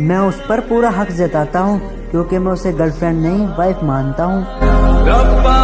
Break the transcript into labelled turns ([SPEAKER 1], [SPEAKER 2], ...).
[SPEAKER 1] मैं उस पर पूरा हक जताता हूँ, क्योंकि मैं उसे गर्लफ्रेंड नहीं वाइफ मानता हूँ।